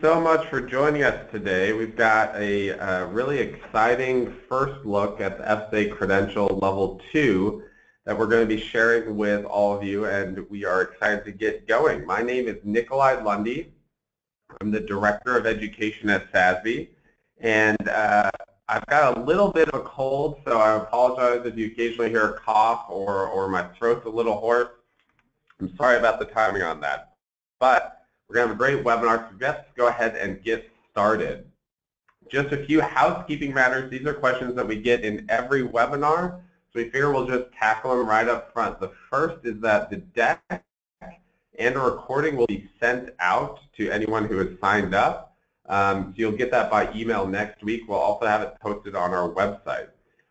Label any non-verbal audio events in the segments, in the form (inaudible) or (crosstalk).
so much for joining us today. We've got a uh, really exciting first look at the FSA Credential Level 2 that we're going to be sharing with all of you, and we are excited to get going. My name is Nikolai Lundy. I'm the Director of Education at SASB, and uh, I've got a little bit of a cold, so I apologize if you occasionally hear a cough or, or my throat's a little hoarse. I'm sorry about the timing on that. But we're going to have a great webinar, so let's go ahead and get started. Just a few housekeeping matters. These are questions that we get in every webinar, so we figure we'll just tackle them right up front. The first is that the deck and a recording will be sent out to anyone who has signed up. Um, so you'll get that by email next week. We'll also have it posted on our website.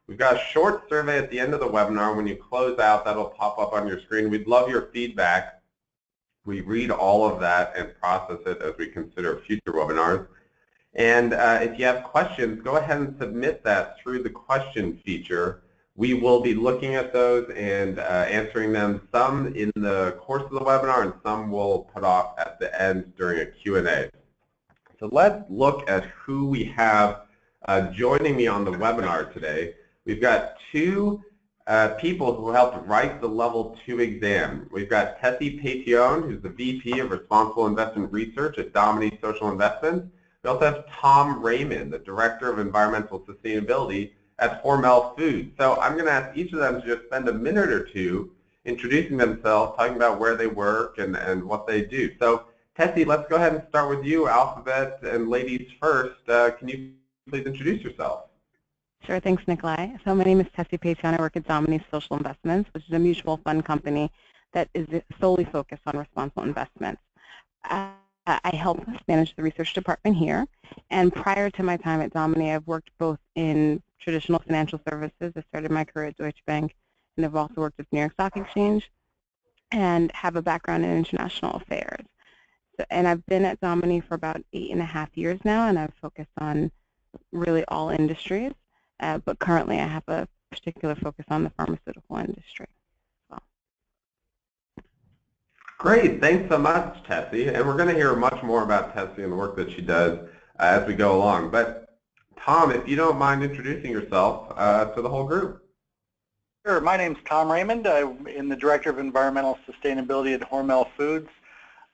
We've got a short survey at the end of the webinar. When you close out, that'll pop up on your screen. We'd love your feedback. We read all of that and process it as we consider future webinars. And uh, if you have questions, go ahead and submit that through the question feature. We will be looking at those and uh, answering them, some in the course of the webinar and some we'll put off at the end during a Q&A. So let's look at who we have uh, joining me on the webinar today. We've got two uh, people who helped write the Level 2 exam. We've got Tessie Petion, who's the VP of Responsible Investment Research at Domini Social Investments. We also have Tom Raymond, the Director of Environmental Sustainability at Hormel Foods. So I'm going to ask each of them to just spend a minute or two introducing themselves, talking about where they work and, and what they do. So Tessie, let's go ahead and start with you, alphabet and ladies first. Uh, can you please introduce yourself? Sure, thanks, Nikolai. So my name is Tessie Petion. I work at Domini Social Investments, which is a mutual fund company that is solely focused on responsible investments. Uh, I help manage the research department here, and prior to my time at Domini, I've worked both in traditional financial services. I started my career at Deutsche Bank, and I've also worked at New York Stock Exchange, and have a background in international affairs. So, and I've been at Domini for about eight and a half years now, and I've focused on really all industries. Uh, but currently I have a particular focus on the pharmaceutical industry. Well. Great, thanks so much, Tessie. And we're going to hear much more about Tessie and the work that she does uh, as we go along. But Tom, if you don't mind introducing yourself uh, to the whole group. Sure, my name's Tom Raymond. I'm the Director of Environmental Sustainability at Hormel Foods.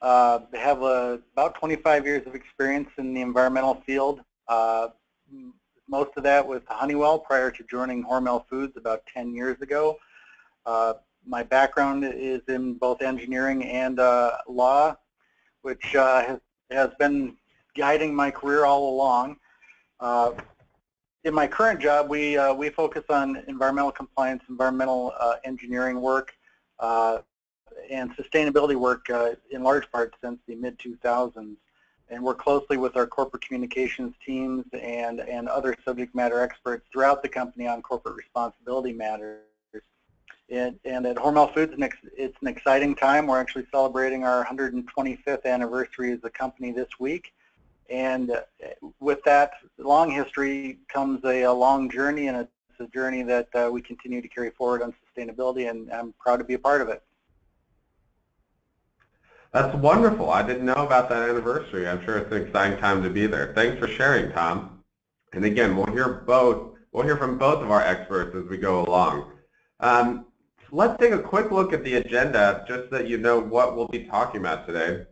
Uh, I have uh, about 25 years of experience in the environmental field. Uh, most of that with Honeywell prior to joining Hormel Foods about 10 years ago. Uh, my background is in both engineering and uh, law, which uh, has, has been guiding my career all along. Uh, in my current job, we, uh, we focus on environmental compliance, environmental engineering work, and sustainability work in large part since the mid-2000s and work closely with our corporate communications teams and, and other subject matter experts throughout the company on corporate responsibility matters. And, and at Hormel Foods, it's an exciting time. We're actually celebrating our 125th anniversary as a company this week. And uh, with that long history comes a, a long journey, and it's a journey that uh, we continue to carry forward on sustainability, and I'm proud to be a part of it. That's wonderful. I didn't know about that anniversary. I'm sure it's an exciting time to be there. Thanks for sharing, Tom. And again, we'll hear both. We'll hear from both of our experts as we go along. Um, let's take a quick look at the agenda just so that you know what we'll be talking about today.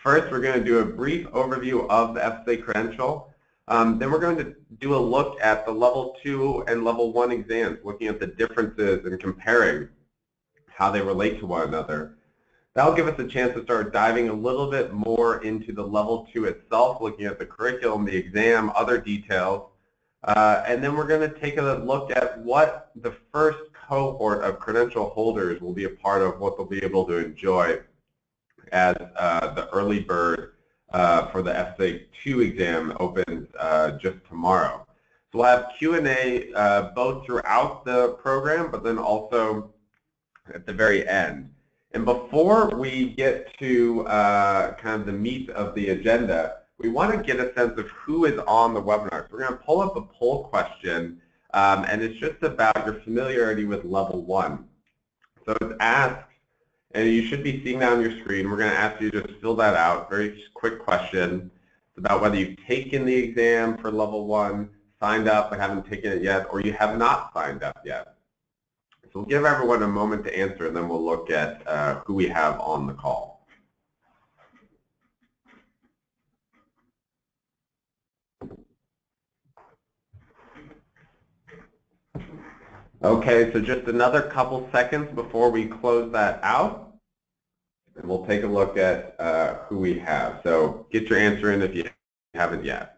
First, we're going to do a brief overview of the FSA credential. Um, then we're going to do a look at the level two and level one exams, looking at the differences and comparing how they relate to one another. That'll give us a chance to start diving a little bit more into the level two itself, looking at the curriculum, the exam, other details. Uh, and then we're going to take a look at what the first cohort of credential holders will be a part of, what they'll be able to enjoy as uh, the early bird uh, for the FSA2 exam opens uh, just tomorrow. So we'll have Q&A uh, both throughout the program, but then also at the very end. And before we get to uh, kind of the meat of the agenda, we want to get a sense of who is on the webinar. So we're going to pull up a poll question, um, and it's just about your familiarity with level one. So it's asked, and you should be seeing that on your screen. We're going to ask you to just fill that out, very quick question. It's about whether you've taken the exam for level one, signed up but haven't taken it yet, or you have not signed up yet. We'll give everyone a moment to answer, and then we'll look at uh, who we have on the call. Okay, so just another couple seconds before we close that out, and we'll take a look at uh, who we have. So get your answer in if you haven't yet.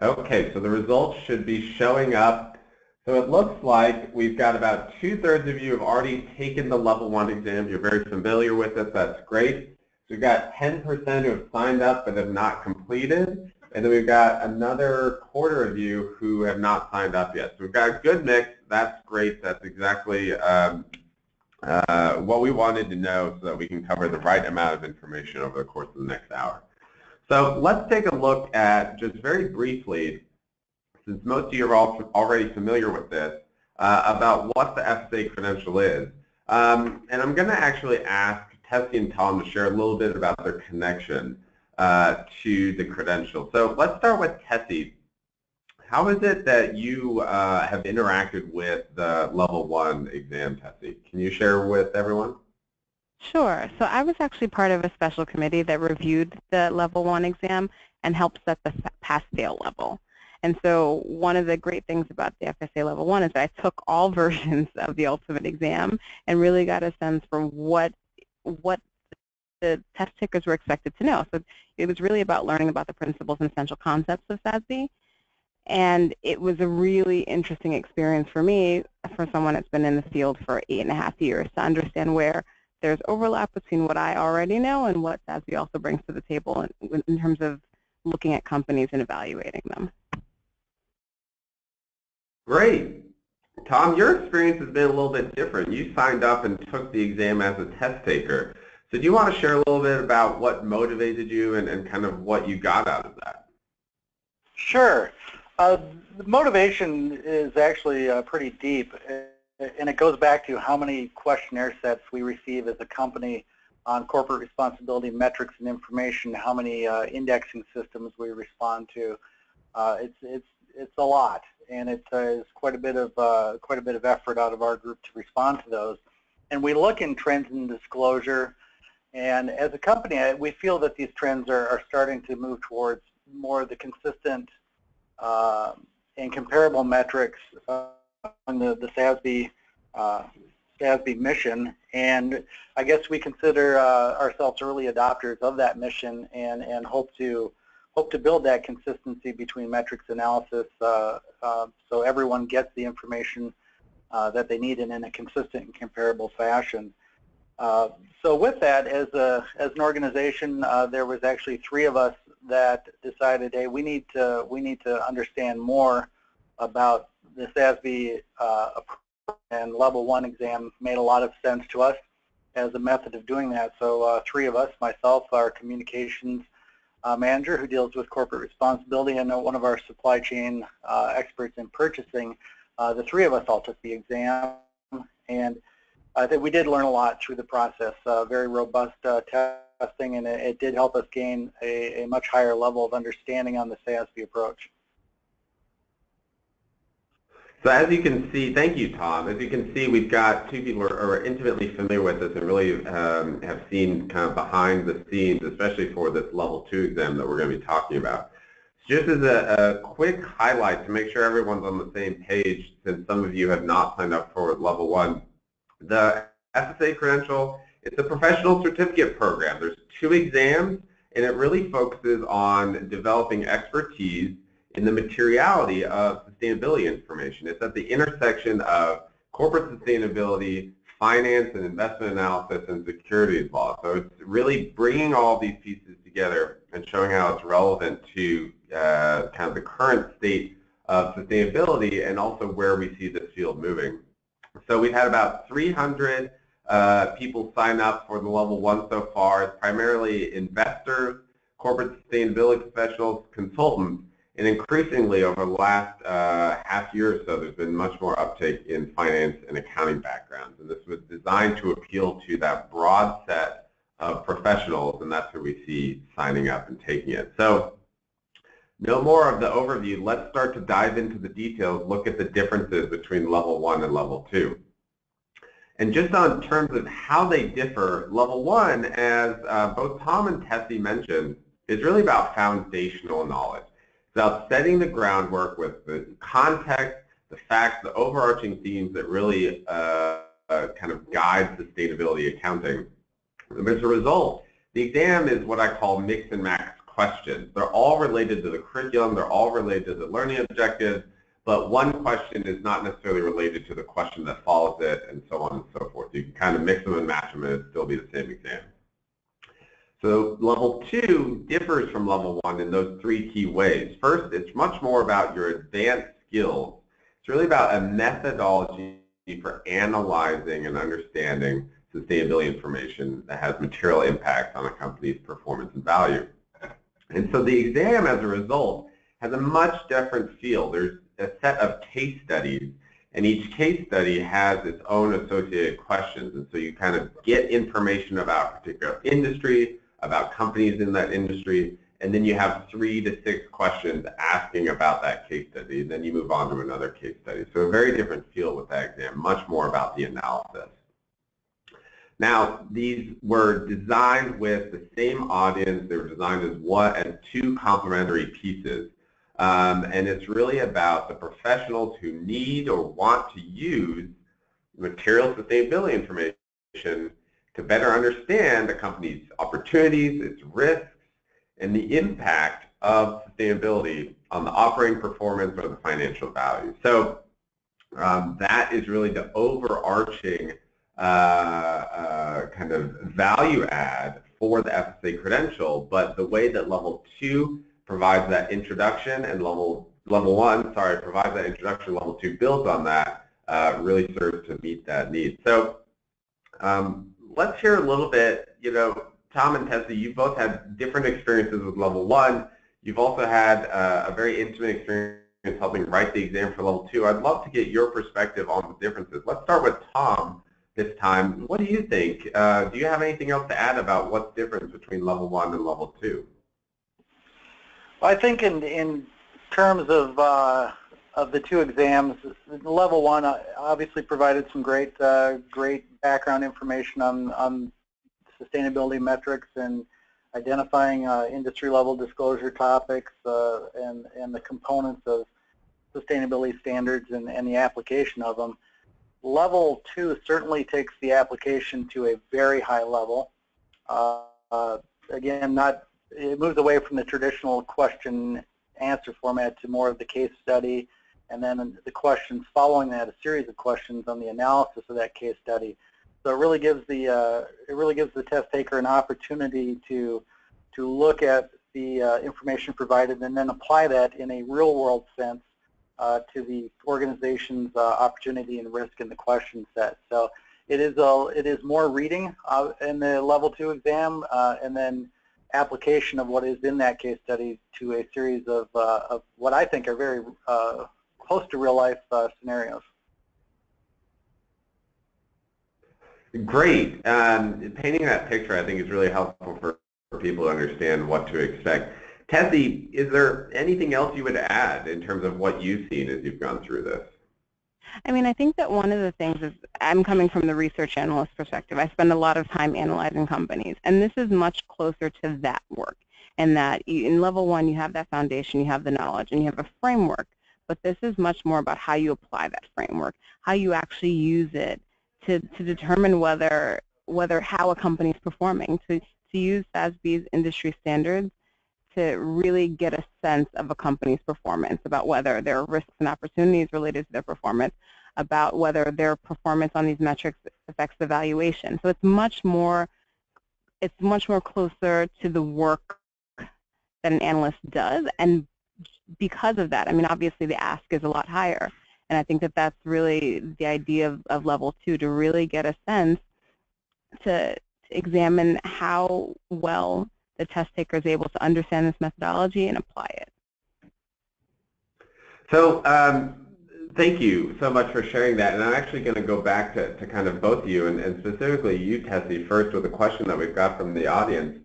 Okay, so the results should be showing up. So it looks like we've got about two-thirds of you have already taken the level one exam. You're very familiar with it. That's great. So we've got 10% who have signed up but have not completed. And then we've got another quarter of you who have not signed up yet. So we've got a good mix. That's great. That's exactly um, uh, what we wanted to know so that we can cover the right amount of information over the course of the next hour. So let's take a look at, just very briefly, since most of you are already familiar with this, uh, about what the FSA credential is. Um, and I'm going to actually ask Tessie and Tom to share a little bit about their connection uh, to the credential. So let's start with Tessie. How is it that you uh, have interacted with the level one exam, Tessie? Can you share with everyone? Sure. So I was actually part of a special committee that reviewed the level one exam and helped set the pass-fail level. And so one of the great things about the FSA level one is that I took all (laughs) versions of the ultimate exam and really got a sense for what what the test takers were expected to know. So it was really about learning about the principles and essential concepts of SASB. And it was a really interesting experience for me, for someone that's been in the field for eight and a half years, to understand where there's overlap between what I already know and what SASB also brings to the table in, in terms of looking at companies and evaluating them. Great. Tom, your experience has been a little bit different. You signed up and took the exam as a test taker. So do you want to share a little bit about what motivated you and, and kind of what you got out of that? Sure. Uh, the motivation is actually uh, pretty deep, and it goes back to how many questionnaire sets we receive as a company on corporate responsibility metrics and information, how many uh, indexing systems we respond to. Uh, it's, it's, it's a lot, and it is quite a bit of uh, quite a bit of effort out of our group to respond to those. And we look in trends and disclosure, and as a company, we feel that these trends are, are starting to move towards more of the consistent uh, and comparable metrics on the, the SASB, uh, SASB mission. And I guess we consider uh, ourselves early adopters of that mission and, and hope to hope to build that consistency between metrics analysis uh, uh, so everyone gets the information uh, that they need in, in a consistent and comparable fashion. Uh, so with that, as, a, as an organization, there was actually three of us that decided, hey, we need to, we need to understand more about the SASB uh, and level one exam made a lot of sense to us as a method of doing that. So uh, three of us, myself, our communications uh, manager who deals with corporate responsibility, and one of our supply chain experts in purchasing, the three of us all took the exam. And I think we did learn a lot through the process, uh, very robust uh, testing, and it, it, did help us gain a, a, much higher level of understanding on the SASB approach. So as you can see, thank you, Tom. As you can see, we've got two people who are, intimately familiar with this and really um, have seen kind of behind the scenes, especially for this level two exam that we're going to be talking about. Just as a, a, quick highlight to make sure everyone's on the same page, since some of you have not signed up for level one, the FSA credential, it's a professional certificate program. There's two exams, and it really focuses on developing expertise in the materiality of sustainability information. It's at the intersection of corporate sustainability, finance and investment analysis, and securities law. So it's really bringing all these pieces together and showing how it's relevant to uh, kind of the current state of sustainability and also where we see this field moving. So we've had about 300 uh, people sign up for the level one so far. It's primarily investors, corporate sustainability professionals, consultants, and increasingly over the last uh, half year or so, there's been much more uptake in finance and accounting backgrounds. And this was designed to appeal to that broad set of professionals, and that's who we see signing up and taking it. So no more of the overview. Let's start to dive into the details, look at the differences between level one and level two. And just on terms of how they differ, level one, as uh, both Tom and Tessie mentioned, is really about foundational knowledge. It's about setting the groundwork with the context, the facts, the overarching themes that really uh, uh, kind of guide sustainability accounting. And as a result, the exam is what I call mix and match questions. They're all related to the curriculum, they're all related to the learning objectives, but one question is not necessarily related to the question that follows it, and so on and so forth. You can kind of mix them and match them, and it still be the same exam. So level two differs from level one in those three key ways. First, it's much more about your advanced skills. It's really about a methodology for analyzing and understanding sustainability information that has material impact on a company's performance and value. And so the exam, as a result, has a much different feel. There's a set of case studies, and each case study has its own associated questions. And so you kind of get information about a particular industry, about companies in that industry, and then you have three to six questions asking about that case study, and then you move on to another case study. So a very different feel with that exam, much more about the analysis. Now, these were designed with the same audience. They were designed as one and two complementary pieces. Um, and it's really about the professionals who need or want to use material sustainability information to better understand the company's opportunities, its risks, and the impact of sustainability on the operating performance or the financial value. So um, that is really the overarching uh, uh, kind of value add for the FSA credential, but the way that level two provides that introduction and level level one, sorry, provides that introduction, level two builds on that, uh, really serves to meet that need. So um, let's hear a little bit, you know, Tom and Tessie, you both had different experiences with level one. You've also had uh, a very intimate experience helping write the exam for level two. I'd love to get your perspective on the differences. Let's start with Tom this time. What do you think? Uh, do you have anything else to add about what's different between level one and level two? Well, I think in, in terms of uh, of the two exams, level one uh, obviously provided some great uh, great background information on, on sustainability metrics and identifying uh, industry level disclosure topics uh, and, and the components of sustainability standards and, and the application of them. Level two certainly takes the application to a very high level. Uh, uh again, not it moves away from the traditional question answer format to more of the case study and then the questions following that, a series of questions on the analysis of that case study. So it really gives the uh, it really gives the test taker an opportunity to to look at the uh, information provided and then apply that in a real world sense uh, to the organization's uh, opportunity and risk in the question set. So it is a it is more reading uh, in the level two exam uh, and then application of what is in that case study to a series of, of what I think are very close to real life uh, scenarios. Great. Um, painting that picture I think is really helpful for, for people to understand what to expect. Tessie, is there anything else you would add in terms of what you've seen as you've gone through this? I mean, I think that one of the things is I'm coming from the research analyst perspective. I spend a lot of time analyzing companies, and this is much closer to that work. And that in level one, you have that foundation, you have the knowledge, and you have a framework but this is much more about how you apply that framework, how you actually use it to, to determine whether, whether how a company is performing, to, to use SASB's industry standards to really get a sense of a company's performance, about whether there are risks and opportunities related to their performance, about whether their performance on these metrics affects the valuation. So it's much more, it's much more closer to the work that an analyst does and because of that, I mean, obviously the ask is a lot higher. And I think that that's really the idea of, of level two, to really get a sense to, to examine how well the test taker is able to understand this methodology and apply it. So um, Thank you so much for sharing that. And I'm actually going to go back to, to kind of both of you, and, and specifically you, Tessie, first with a question that we've got from the audience,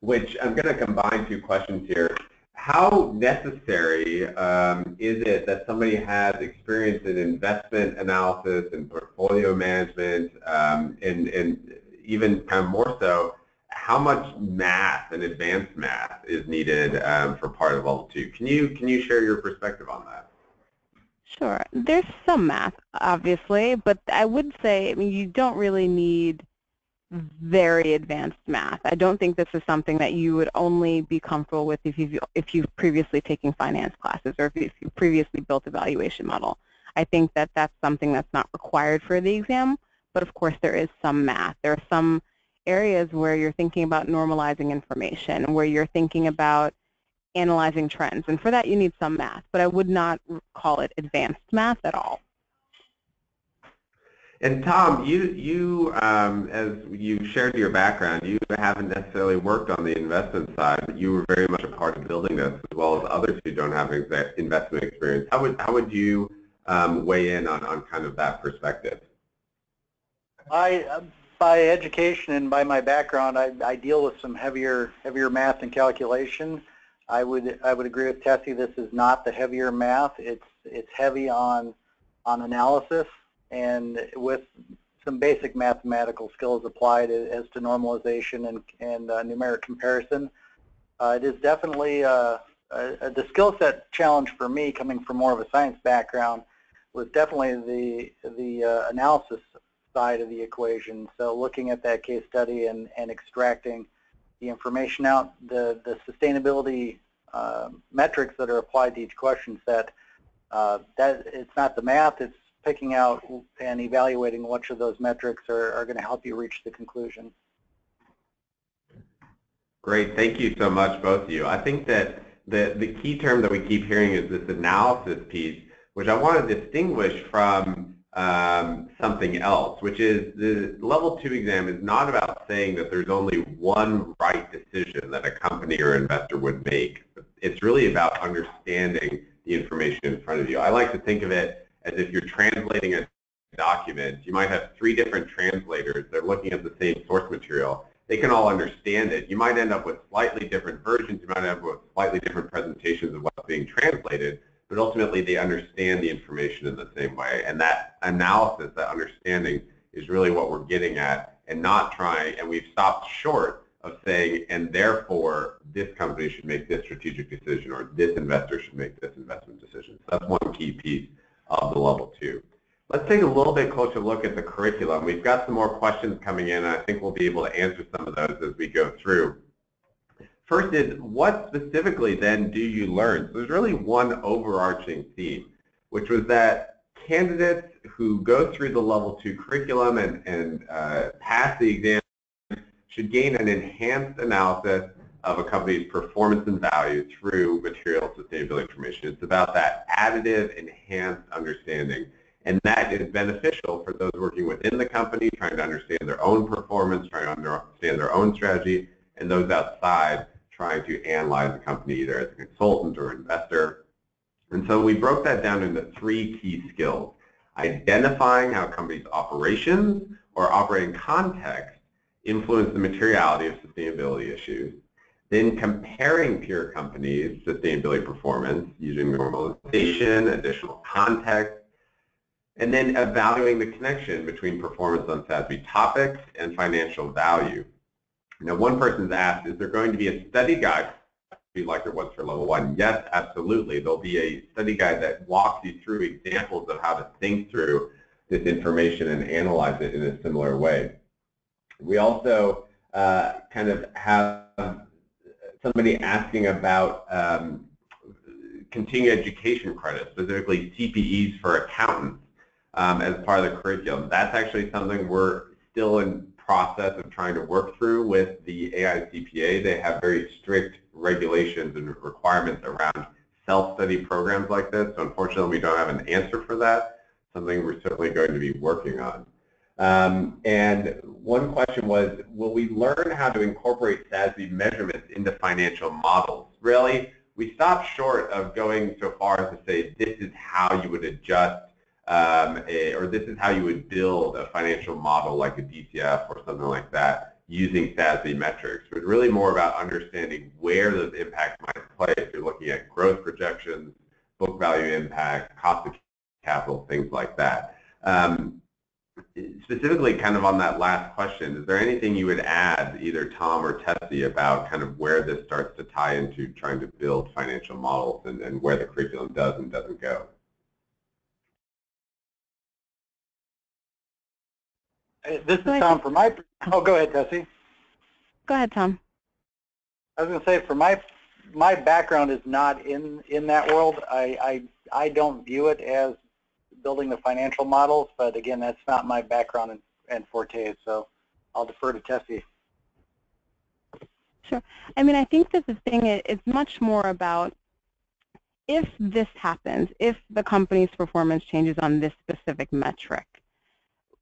which I'm going to combine two questions here. How necessary um, is it that somebody has experience in investment analysis and portfolio management, um, and, and even kind of more so, how much math and advanced math is needed um, for part of level two? Can you can you share your perspective on that? Sure. There's some math, obviously, but I would say, I mean, you don't really need very advanced math. I don't think this is something that you would only be comfortable with if you've, if you've previously taken finance classes or if you've previously built a valuation model. I think that that's something that's not required for the exam, but of course there is some math. There are some areas where you're thinking about normalizing information, where you're thinking about analyzing trends. And for that, you need some math, but I would not call it advanced math at all. And Tom, you, you um, as you shared your background, you haven't necessarily worked on the investment side, but you were very much a part of building this, as well as others who don't have investment experience. How would, how would you um, weigh in on, on kind of that perspective? I, um, by education and by my background, I, I deal with some heavier, heavier math and calculation. I would I would agree with Tessie. This is not the heavier math. It's it's heavy on on analysis and with some basic mathematical skills applied as to normalization and and uh, numeric comparison. Uh, it is definitely uh, the skill set challenge for me, coming from more of a science background, was definitely the the uh, analysis side of the equation. So looking at that case study and and extracting the information out, the, the sustainability uh, metrics that are applied to each question set, uh, that it's not the math, it's picking out and evaluating which of those metrics are, are going to help you reach the conclusion. Great, thank you so much, both of you. I think that the, the key term that we keep hearing is this analysis piece, which I want to distinguish from um, something else, which is the level two exam is not about saying that there's only one right decision that a company or investor would make. It's really about understanding the information in front of you. I like to think of it as if you're translating a document. You might have three different translators. They're looking at the same source material. They can all understand it. You might end up with slightly different versions. You might end up with slightly different presentations of what's being translated, but ultimately they understand the information in the same way. And that analysis, that understanding, is really what we're getting at and not trying, and we've stopped short of saying, and therefore this company should make this strategic decision or this investor should make this investment decision. So that's one key piece of the level two. Let's take a little bit closer look at the curriculum. We've got some more questions coming in, and I think we'll be able to answer some of those as we go through. First is, what specifically then do you learn? So there's really one overarching theme, which was that candidates who go through the level two curriculum and, and uh, pass the exam should gain an enhanced analysis of a company's performance and value through material sustainability information. It's about that additive, enhanced understanding. And that is beneficial for those working within the company, trying to understand their own performance, trying to understand their own strategy, and those outside trying to analyze the company either as a consultant or investor. And so we broke that down into three key skills. Identifying how companies' operations or operating context influence the materiality of sustainability issues. Then comparing peer companies' sustainability performance using normalization, additional context, and then evaluating the connection between performance on SASB topics and financial value. Now, one person's asked, is there going to be a study guide like there was for level one? Yes, absolutely. There'll be a study guide that walks you through examples of how to think through this information and analyze it in a similar way. We also uh, kind of have somebody asking about um, continuing education credits, specifically CPEs for accountants um, as part of the curriculum. That's actually something we're still in process of trying to work through with the AICPA. They have very strict regulations and requirements around self-study programs like this. So unfortunately, we don't have an answer for that, something we're certainly going to be working on. Um, and one question was, will we learn how to incorporate SASB measurements into financial models? Really, we stopped short of going so far as to say this is how you would adjust um, a, or this is how you would build a financial model like a DCF or something like that using SASB metrics. It was really more about understanding where those impacts might play if you're looking at growth projections, book value impact, cost of capital, things like that. Um, specifically kind of on that last question, is there anything you would add, either Tom or Tessie, about kind of where this starts to tie into trying to build financial models and, and where the curriculum does and doesn't go? This is Tom. For my, oh, go ahead, Tessie. Go ahead, Tom. I was going to say, for my my background is not in in that world. I I I don't view it as building the financial models, but again, that's not my background and, and forte, so I'll defer to Tessie. Sure. I mean, I think that the thing is, it's much more about if this happens, if the company's performance changes on this specific metric,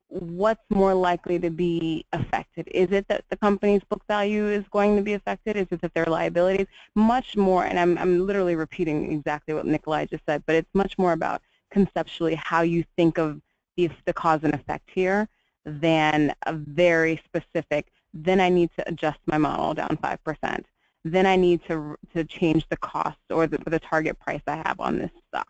what's more likely to be affected? Is it that the company's book value is going to be affected? Is it that their liabilities? Much more, and I'm, I'm literally repeating exactly what Nikolai just said, but it's much more about conceptually how you think of the, the cause and effect here than a very specific, then I need to adjust my model down 5%. Then I need to, to change the cost or the, the target price I have on this stock.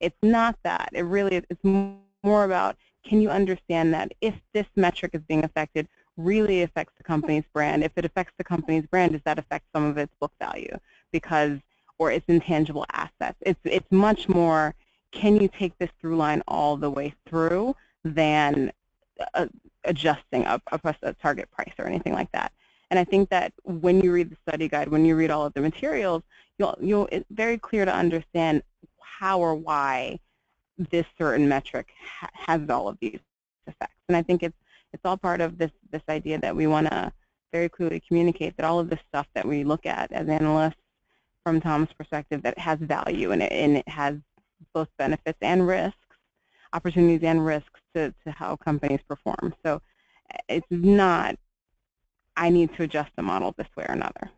It's not that. It really is, it's more about can you understand that if this metric is being affected, really affects the company's brand. If it affects the company's brand, does that affect some of its book value? Because, or its intangible assets. It's, it's much more can you take this through line all the way through than uh, adjusting a, a, target price or anything like that. And I think that when you read the study guide, when you read all of the materials, you'll, you'll it's very clear to understand how or why this certain metric ha has all of these effects. And I think it's it's all part of this this idea that we want to very clearly communicate that all of this stuff that we look at as analysts from Tom's perspective that has value and it, and it has both benefits and risks, opportunities and risks to, to how companies perform. So it's not, I need to adjust the model this way or another.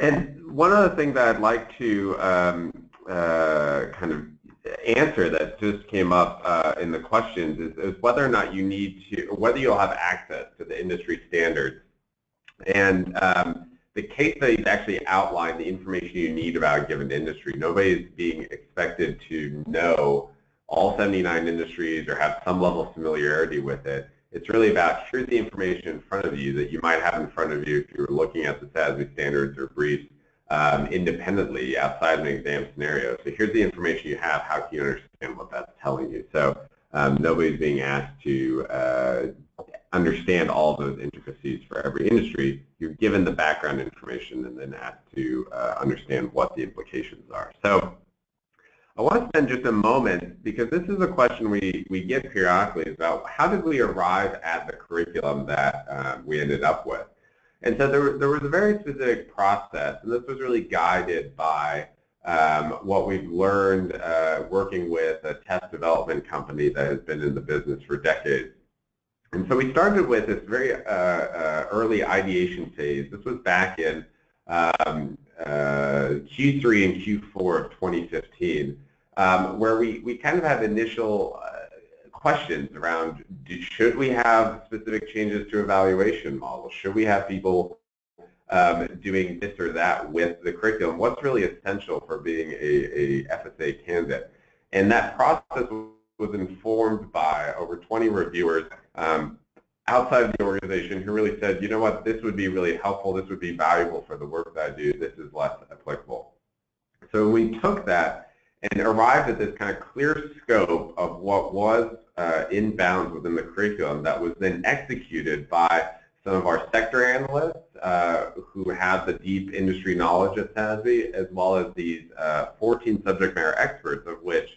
And one other thing that I'd like to um, uh, kind of answer that just came up uh, in the questions is, is, whether or not you need to, whether you'll have access to the industry standards. And um, the case studies actually outline the information you need about a given industry. Nobody is being expected to know all 79 industries or have some level of familiarity with it. It's really about here's the information in front of you that you might have in front of you if you were looking at the SASB standards or briefs um, independently outside of an exam scenario. So here's the information you have. How can you understand what that's telling you? So um, nobody's being asked to uh, understand all those intricacies for every industry, you're given the background information and then asked to uh, understand what the implications are. So I want to spend just a moment, because this is a question we, we get periodically, about how did we arrive at the curriculum that uh, we ended up with. And so there, there was a very specific process, and this was really guided by um, what we've learned uh, working with a test development company that has been in the business for decades. And so we started with this very uh, uh, early ideation phase. This was back in um, uh, Q3 and Q4 of 2015, um, where we, we kind of had initial uh, questions around should we have specific changes to evaluation models? Should we have people um, doing this or that with the curriculum? What's really essential for being a, a FSA candidate? And that process was informed by over 20 reviewers um, outside of the organization who really said, you know what, this would be really helpful, this would be valuable for the work that I do, this is less applicable. So we took that and arrived at this kind of clear scope of what was uh, in bounds within the curriculum that was then executed by some of our sector analysts uh, who have the deep industry knowledge of SASB, as well as these uh, 14 subject matter experts, of which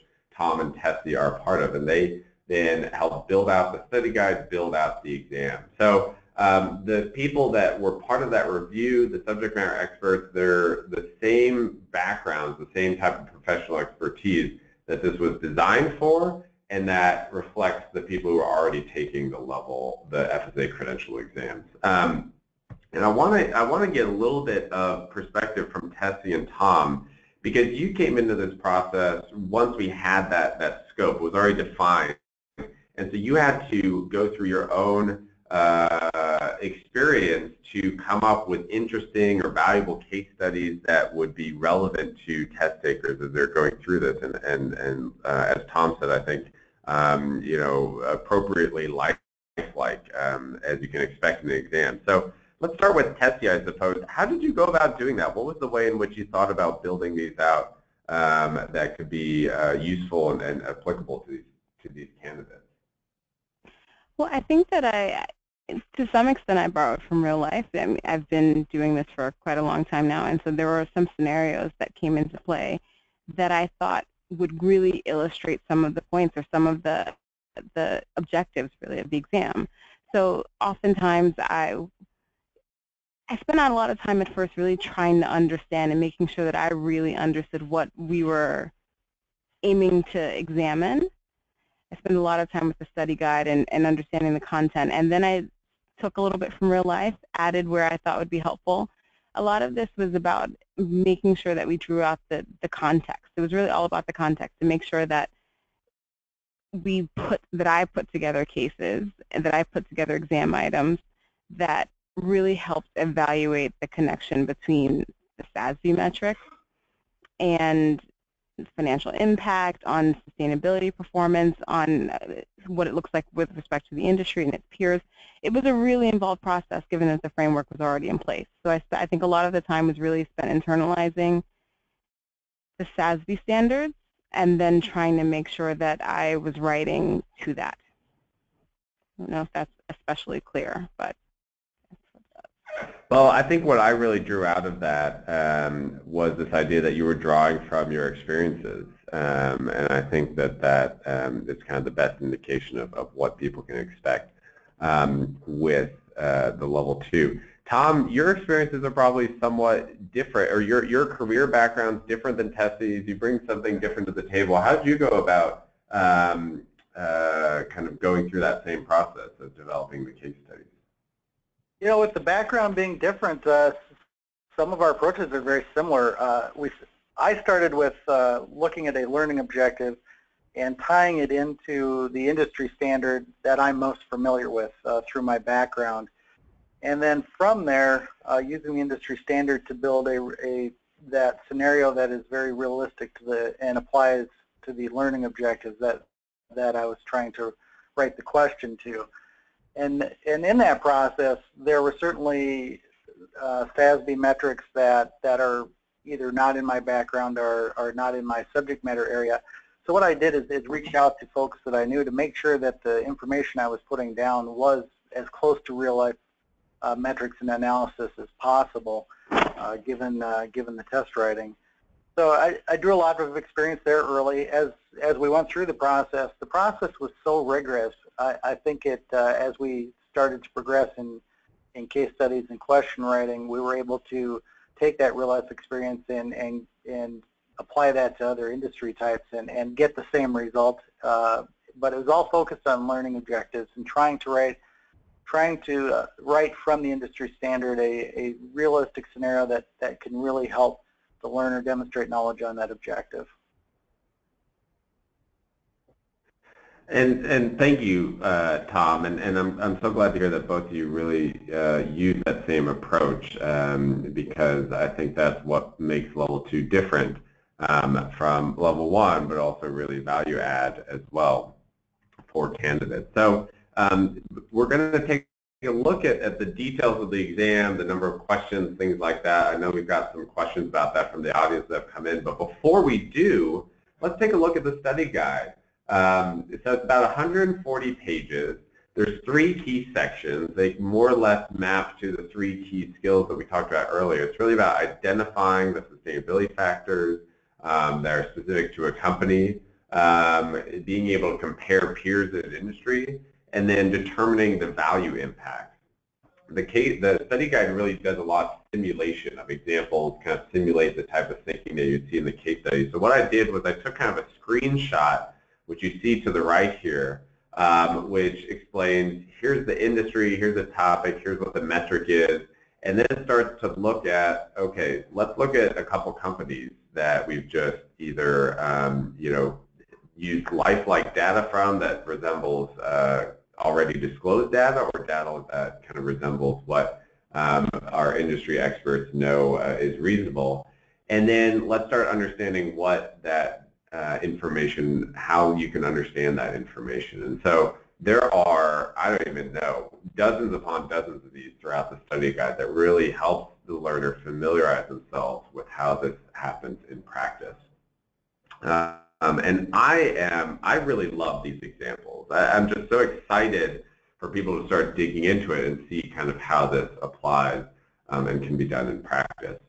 Tom and Tessie are a part of, and they then help build out the study guide, build out the exam. So um, the people that were part of that review, the subject matter experts, they're the same backgrounds, the same type of professional expertise that this was designed for, and that reflects the people who are already taking the level, the FSA credential exams. Um, And I want to I want to get a little bit of perspective from Tessie and Tom because you came into this process once we had that that scope it was already defined, and so you had to go through your own uh, experience to come up with interesting or valuable case studies that would be relevant to test takers as they're going through this. And, and, and uh, as Tom said, I think, um, you know, appropriately lifelike, um, as you can expect in the exam. So let's start with Tessie, I suppose. How did you go about doing that? What was the way in which you thought about building these out um, that could be uh, useful and, and applicable to these, to these candidates? Well, I think that I, to some extent, I borrowed from real life. I mean, I've been doing this for quite a long time now, and so there were some scenarios that came into play that I thought would really illustrate some of the points or some of the the objectives really of the exam. So oftentimes I I spent a lot of time at first really trying to understand and making sure that I really understood what we were aiming to examine. I spent a lot of time with the study guide and, and understanding the content. And then I took a little bit from real life, added where I thought would be helpful. A lot of this was about making sure that we drew out the, the context. It was really all about the context to make sure that we put that I put together cases and that I put together exam items that really helped evaluate the connection between the SASB metric and financial impact, on sustainability performance, on uh, what it looks like with respect to the industry and its peers. It was a really involved process given that the framework was already in place. So I, I think a lot of the time was really spent internalizing the SASB standards and then trying to make sure that I was writing to that. I don't know if that's especially clear, but well, I think what I really drew out of that um, was this idea that you were drawing from your experiences. Um, and I think that that um, is kind of the best indication of, of what people can expect um, with uh, the level two. Tom, your experiences are probably somewhat different, or your, your career background's different than Tessie's. You bring something different to the table. How did you go about um, uh, kind of going through that same process of developing the case studies? You know, with the background being different, uh, some of our approaches are very similar. Uh, we, I started with uh, looking at a learning objective and tying it into the industry standard that I'm most familiar with uh, through my background. And then from there, uh, using the industry standard to build a, a, that scenario that is very realistic to the and applies to the learning objectives that that I was trying to write the question to. And, and in that process, there were certainly uh, SASB metrics that, that are either not in my background or, or not in my subject matter area. So what I did is, is reach out to folks that I knew to make sure that the information I was putting down was as close to real life uh, metrics and analysis as possible, uh, given uh, given the test writing. So I, I, drew a lot of experience there early. As as we went through the process, the process was so rigorous. I, I think it uh, as we started to progress in in case studies and question writing, we were able to take that real life experience and and and apply that to other industry types and and get the same result. Uh, but it was all focused on learning objectives and trying to write trying to uh, write from the industry standard a, a realistic scenario that that can really help the learner demonstrate knowledge on that objective. And and thank you, uh, Tom. And and I'm I'm so glad to hear that both of you really uh, use that same approach um, because I think that's what makes level two different um, from level one, but also really value add as well for candidates. So um, we're going to take a look at, at the details of the exam, the number of questions, things like that. I know we've got some questions about that from the audience that have come in, but before we do, let's take a look at the study guide. Um, so it's about 140 pages. There's three key sections. They more or less map to the three key skills that we talked about earlier. It's really about identifying the sustainability factors um, that are specific to a company, um, being able to compare peers in an industry, and then determining the value impact. The, case, the study guide really does a lot of simulation of examples, kind of simulate the type of thinking that you'd see in the case study. So what I did was I took kind of a screenshot, which you see to the right here, um, which explains here's the industry, here's the topic, here's what the metric is, and then it starts to look at, okay, let's look at a couple companies that we've just either, um, you know, used lifelike data from that resembles uh, already disclosed data or data that kind of resembles what um, our industry experts know uh, is reasonable. And then let's start understanding what that uh, information, how you can understand that information. And so there are, I don't even know, dozens upon dozens of these throughout the study guide that really help the learner familiarize themselves with how this happens in practice. Um, and I am, I really love these examples. I, I'm just so excited for people to start digging into it and see kind of how this applies um, and can be done in practice.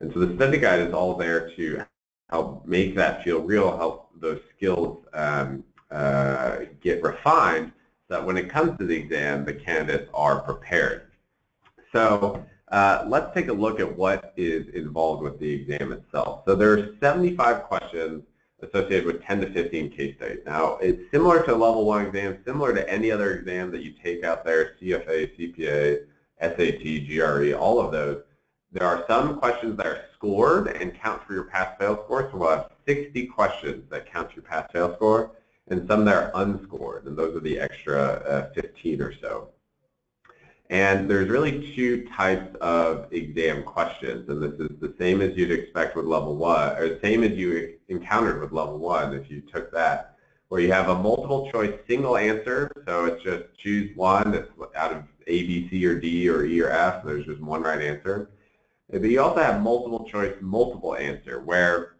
And so the study guide is all there to help make that feel real, help those skills um, uh, get refined, so that when it comes to the exam, the candidates are prepared. So uh, let's take a look at what is involved with the exam itself. So there are 75 questions associated with 10 to 15 case studies. Now, it's similar to a level one exam, similar to any other exam that you take out there, CFA, CPA, SAT, GRE, all of those. There are some questions that are scored and count for your pass-fail score, so we'll have 60 questions that count your pass-fail score and some that are unscored, and those are the extra uh, 15 or so. And there's really two types of exam questions, and this is the same as you'd expect with level one, or the same as you encountered with level one if you took that, where you have a multiple choice single answer, so it's just choose one that's out of A, B, C, or D, or E, or F, there's just one right answer. But you also have multiple choice multiple answer, where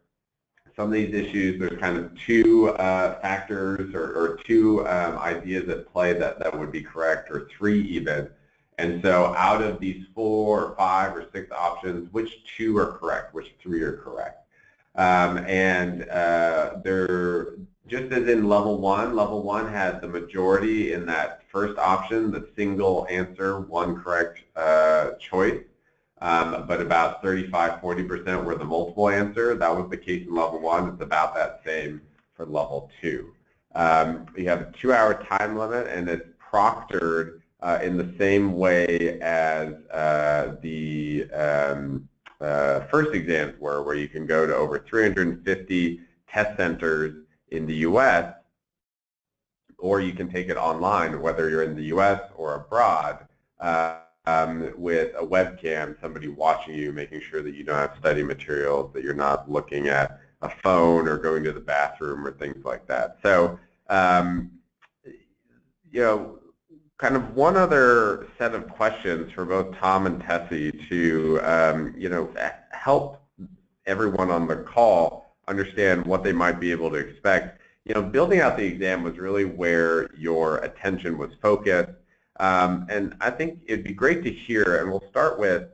some of these issues, there's kind of two uh, factors or, or two um, ideas at play that, that would be correct, or three even. And so out of these four or five or six options, which two are correct, which three are correct? Um, and uh, they're, just as in level one, level one had the majority in that first option, the single answer, one correct uh, choice um, but about 35, 40% were the multiple answer. That was the case in level one. It's about that same for level two. Um, you have a two-hour time limit, and it's proctored uh, in the same way as uh, the um, uh, first exams were, where you can go to over 350 test centers in the U.S., or you can take it online, whether you're in the U.S. or abroad. Uh, um, with a webcam, somebody watching you, making sure that you don't have study materials, that you're not looking at a phone or going to the bathroom or things like that. So, um, you know, kind of one other set of questions for both Tom and Tessie to, um, you know, help everyone on the call understand what they might be able to expect. You know, building out the exam was really where your attention was focused um, and I think it'd be great to hear, and we'll start with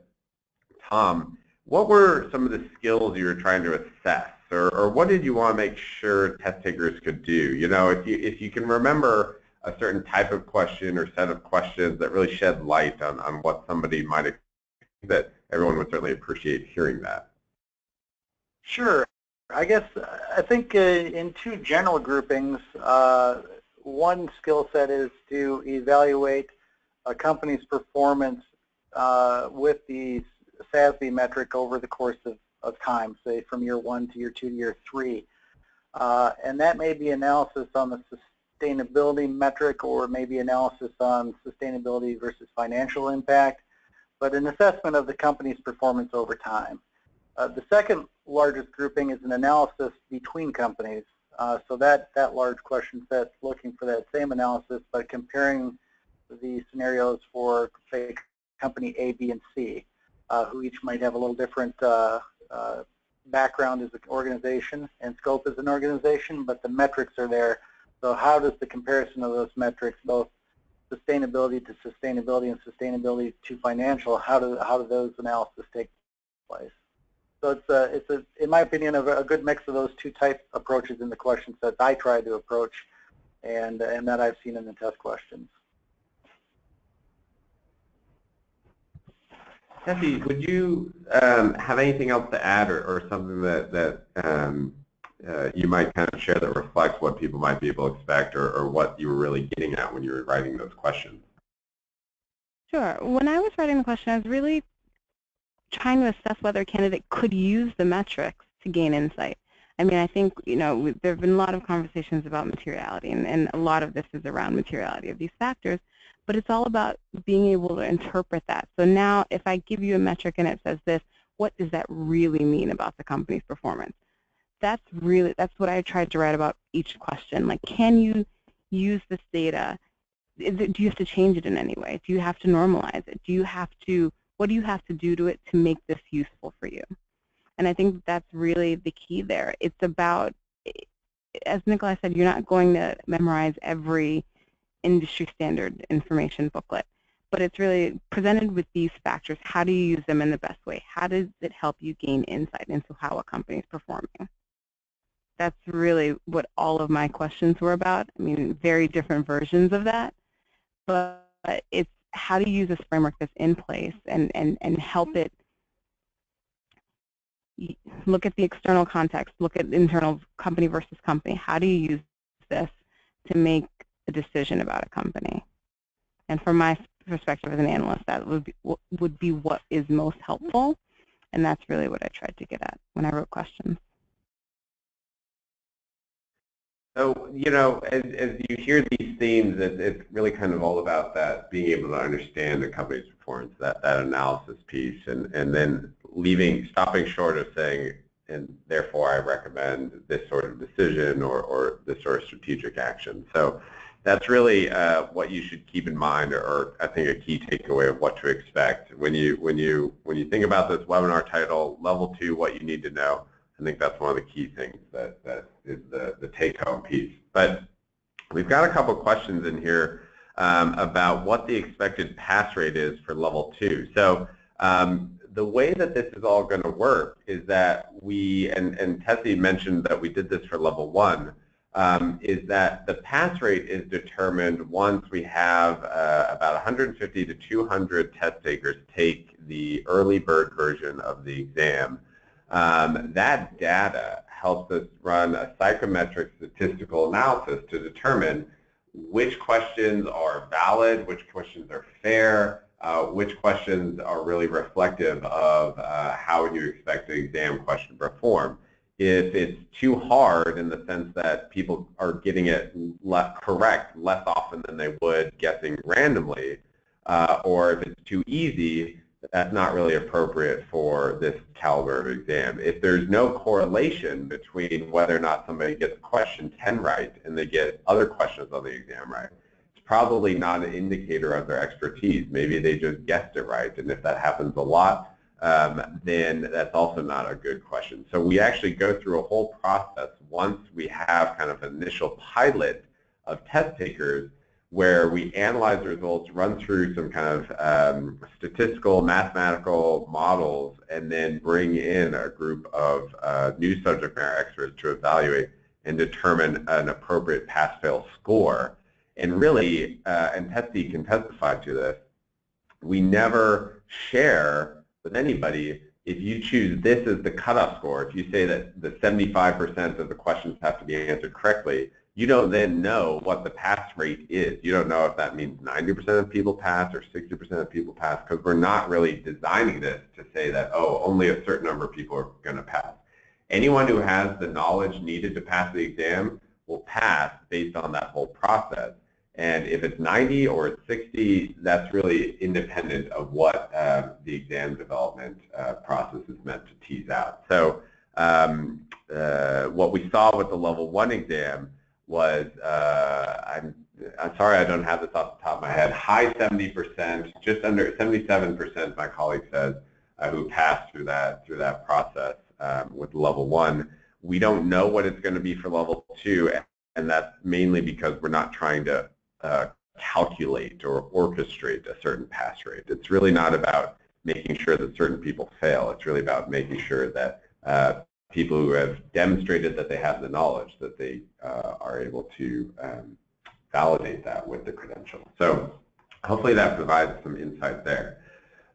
Tom, what were some of the skills you were trying to assess, or, or what did you want to make sure test takers could do? You know, if you, if you can remember a certain type of question or set of questions that really shed light on, on what somebody might that everyone would certainly appreciate hearing that. Sure. I guess I think uh, in two general groupings, uh, one skill set is to evaluate a company's performance uh, with the SASB metric over the course of, of time, say from year one to year two to year three. Uh, and that may be analysis on the sustainability metric or maybe analysis on sustainability versus financial impact, but an assessment of the company's performance over time. Uh, the second largest grouping is an analysis between companies. Uh, so that, that large question set looking for that same analysis, but comparing the scenarios for, say, company A, B, and C, uh, who each might have a little different uh, background as an organization and scope as an organization, but the metrics are there. So how does the comparison of those metrics, both sustainability to sustainability and sustainability to financial, how do, how do those analysis take place? So it's a, it's a, in my opinion, a, a good mix of those two type approaches in the question sets I try to approach, and and that I've seen in the test questions. Tessie, would you um, have anything else to add, or, or something that that um, uh, you might kind of share that reflects what people might be able to expect, or, or what you were really getting at when you were writing those questions? Sure. When I was writing the question, I was really trying to assess whether a candidate could use the metrics to gain insight. I mean, I think, you know, there have been a lot of conversations about materiality, and, and a lot of this is around materiality of these factors, but it's all about being able to interpret that. So now if I give you a metric and it says this, what does that really mean about the company's performance? That's really, that's what I tried to write about each question. Like, can you use this data? Do you have to change it in any way? Do you have to normalize it? Do you have to, what do you have to do to it to make this useful for you? And I think that's really the key there. It's about, as Nikolai said, you're not going to memorize every industry standard information booklet, but it's really presented with these factors. How do you use them in the best way? How does it help you gain insight into how a company is performing? That's really what all of my questions were about. I mean, very different versions of that, but it's how do you use this framework that's in place and, and, and help it look at the external context, look at internal company versus company. How do you use this to make a decision about a company? And from my perspective as an analyst, that would be, would be what is most helpful. And that's really what I tried to get at when I wrote questions. So, you know, as, as you hear these themes, it, it's really kind of all about that, being able to understand the company's performance, that, that analysis piece, and, and then leaving, stopping short of saying, and therefore I recommend this sort of decision or, or this sort of strategic action. So that's really uh, what you should keep in mind, or, or, I think a key takeaway of what to expect when you when you when you think about this webinar title, level two, what you need to know. I think that's one of the key things that that is the the take-home piece. But we've got a couple questions in here um, about what the expected pass rate is for level two. So um, the way that this is all going to work is that we, and, and Tessie mentioned that we did this for level one, um, is that the pass rate is determined once we have uh, about 150 to 200 test takers take the early bird version of the exam. Um, that data helps us run a psychometric statistical analysis to determine which questions are valid, which questions are fair, uh, which questions are really reflective of uh, how you expect the exam question to perform. If it's too hard in the sense that people are getting it less correct less often than they would guessing randomly, uh, or if it's too easy, that's not really appropriate for this caliber of exam. If there's no correlation between whether or not somebody gets question 10 right and they get other questions on the exam right, it's probably not an indicator of their expertise. Maybe they just guessed it right, and if that happens a lot, um, then that's also not a good question. So we actually go through a whole process once we have kind of an initial pilot of test takers where we analyze the results, run through some kind of um, statistical, mathematical models, and then bring in a group of uh, new subject matter experts to evaluate and determine an appropriate pass-fail score. And really, uh, and Tessie can testify to this, we never share with anybody if you choose this as the cutoff score, if you say that the 75% of the questions have to be answered correctly, you don't then know what the pass rate is. You don't know if that means 90% of people pass or 60% of people pass because we're not really designing this to say that, oh, only a certain number of people are going to pass. Anyone who has the knowledge needed to pass the exam will pass based on that whole process. And if it's 90 or it's 60, that's really independent of what uh, the exam development uh, process is meant to tease out. So um, uh, what we saw with the level one exam was, uh, I'm, I'm sorry I don't have this off the top of my head, high 70%, just under 77% my colleague says, uh, who passed through that, through that process um, with level one. We don't know what it's going to be for level two, and that's mainly because we're not trying to uh, calculate or orchestrate a certain pass rate. It's really not about making sure that certain people fail. It's really about making sure that uh, people who have demonstrated that they have the knowledge that they uh, are able to um, validate that with the credential. So hopefully that provides some insight there.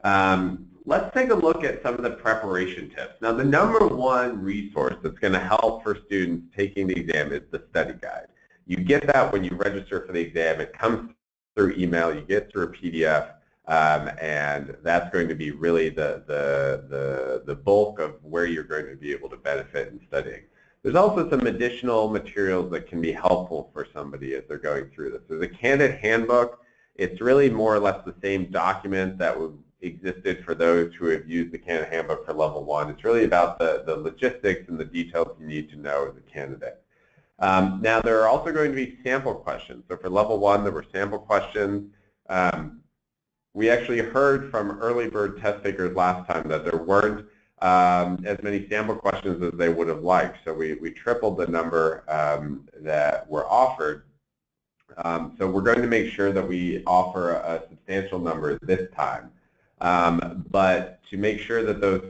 Um, let's take a look at some of the preparation tips. Now the number one resource that's going to help for students taking the exam is the study guide. You get that when you register for the exam. It comes through email. You get through a PDF. Um, and that's going to be really the, the, the, the bulk of where you're going to be able to benefit in studying. There's also some additional materials that can be helpful for somebody as they're going through this. There's a candidate handbook. It's really more or less the same document that existed for those who have used the candidate handbook for level one. It's really about the, the logistics and the details you need to know as a candidate. Um, now, there are also going to be sample questions. So for level one, there were sample questions. Um, we actually heard from early bird test takers last time that there weren't um, as many sample questions as they would have liked. So we, we tripled the number um, that were offered. Um, so we're going to make sure that we offer a substantial number this time. Um, but to make sure that those